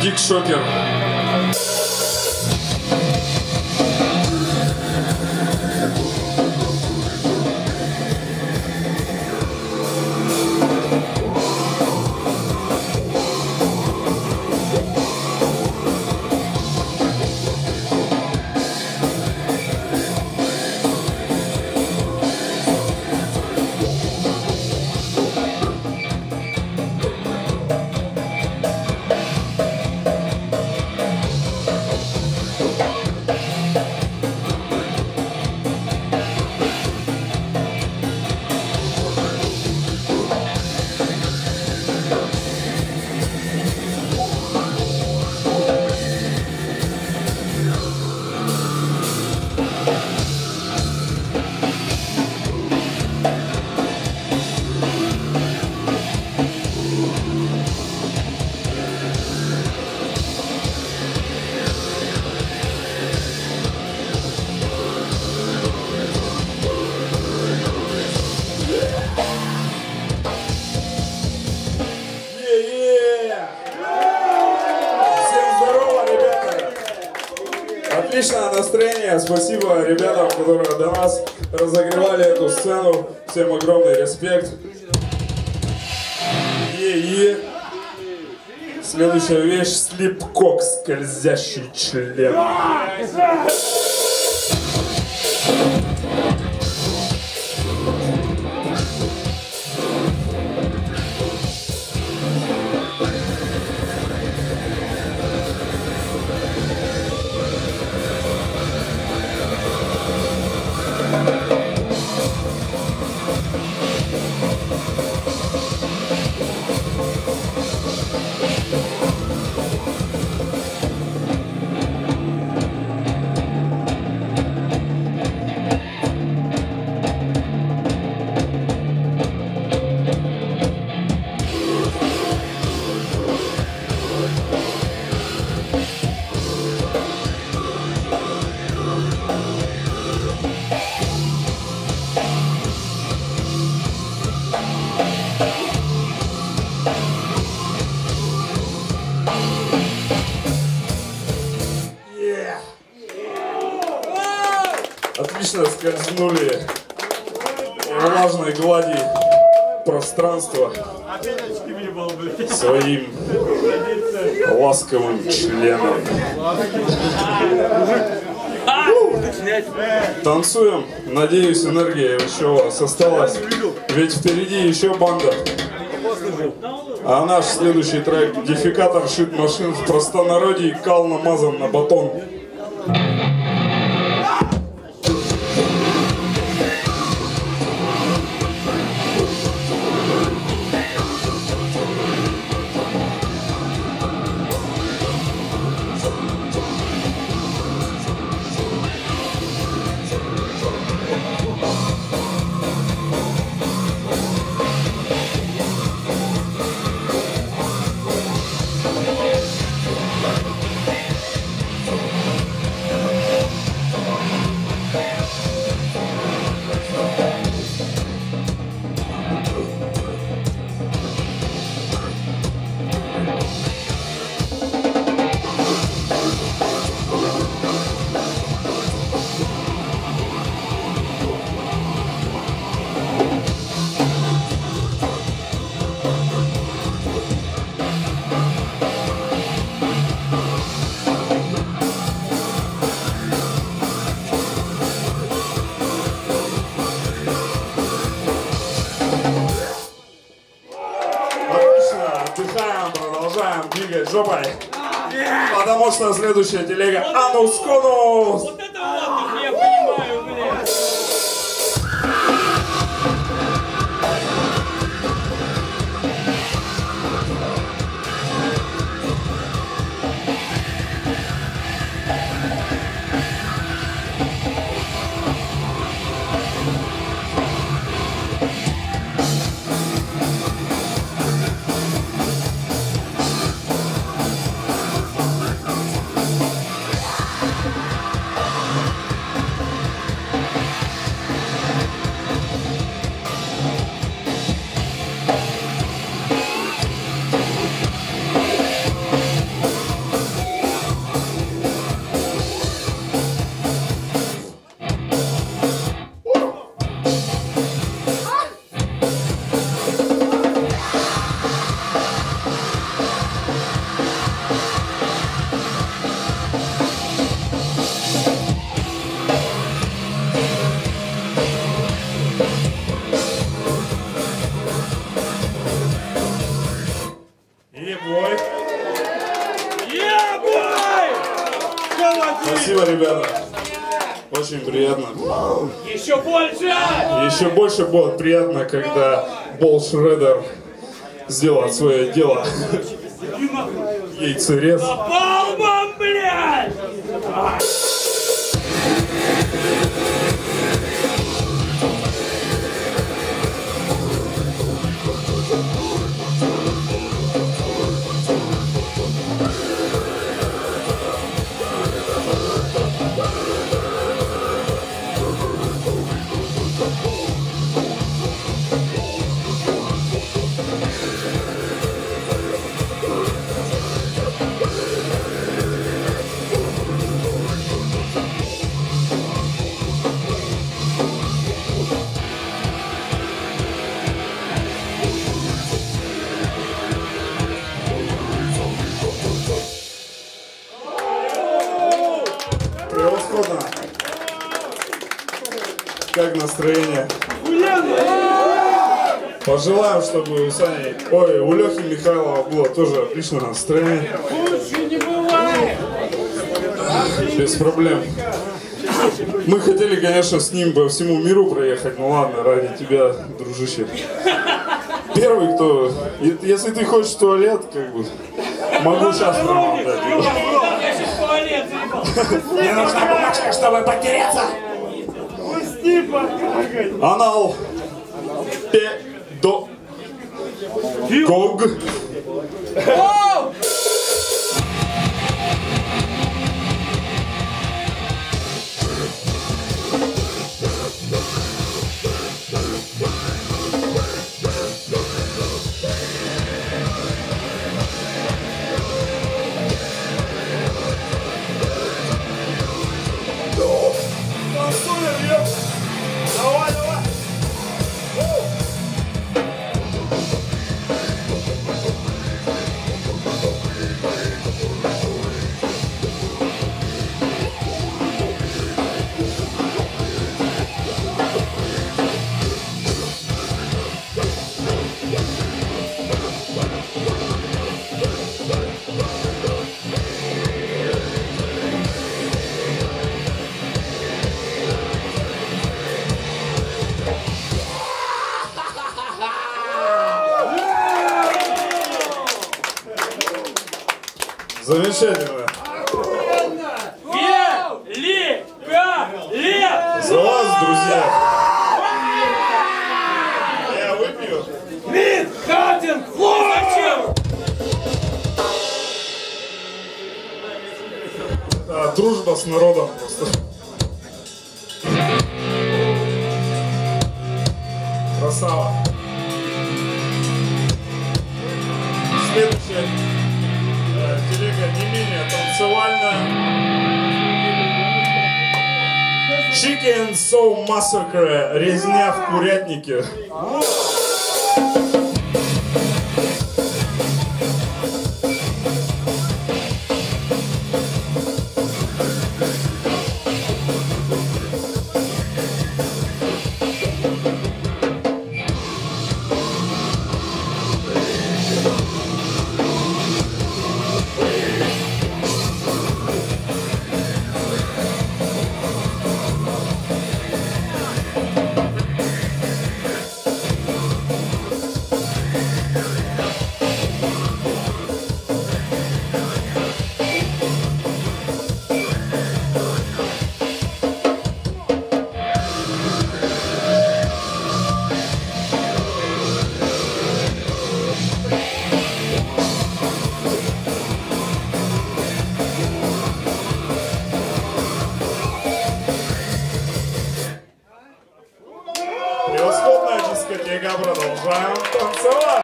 Дик Шокер. Отличное настроение, спасибо ребятам, которые до нас разогревали эту сцену. Всем огромный респект. Е-е! Следующая вещь слипкок, скользящий член. Отлично скользнули влажной глади пространства своим ласковым членом. Танцуем. Надеюсь, энергия еще у вас осталась. Ведь впереди еще банда. А наш следующий трек «Дефикатор шит машин» в простонародье кал намазан на батон. Жопой. Потому что следующая телега Анус Конус. Ребята. Очень приятно. Еще больше! Еще больше будет приятно, когда Бол Шредер сделает свое дело. Яйцерез. Палман, блядь! Превосходно. Как настроение? Пожелаем, чтобы у Сани, ой, у Лехи Михайлова было тоже отличное настроение. Лучше не бывает! Без проблем. Мы хотели, конечно, с ним по всему миру проехать, ну ладно, ради тебя, дружище. Первый, кто... Если ты хочешь в туалет, как бы, могу сейчас прямо отдать. Я сейчас в туалет заебал. Мне нужна бумажка, чтобы потереться. Анал. Педо. Гог. Замечательно. Великолепно! За вас, друзья. Я выпью. Хатин, зачем? А, дружба с народом просто. Красава. Следующая телега не менее танцевальная. Chicken Soul Massacre. Резня в курятнике.